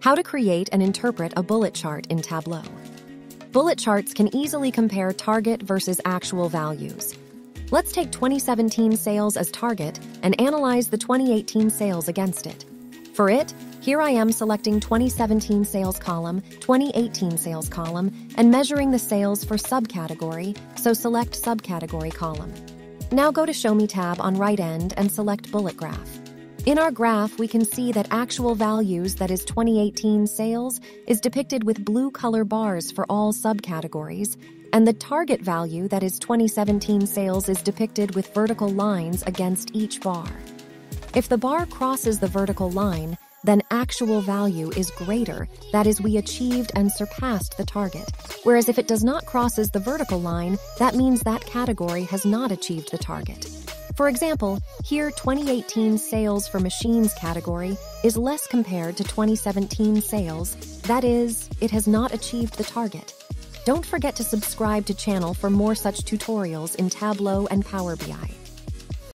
How to create and interpret a bullet chart in Tableau. Bullet charts can easily compare target versus actual values. Let's take 2017 sales as target and analyze the 2018 sales against it. For it, here I am selecting 2017 sales column, 2018 sales column, and measuring the sales for subcategory, so select subcategory column. Now go to Show Me tab on right end and select Bullet Graph. In our graph, we can see that actual values, that is 2018 sales, is depicted with blue color bars for all subcategories, and the target value, that is 2017 sales, is depicted with vertical lines against each bar. If the bar crosses the vertical line, then actual value is greater, that is, we achieved and surpassed the target. Whereas if it does not crosses the vertical line, that means that category has not achieved the target. For example, here 2018 sales for machines category is less compared to 2017 sales, that is, it has not achieved the target. Don't forget to subscribe to channel for more such tutorials in Tableau and Power BI.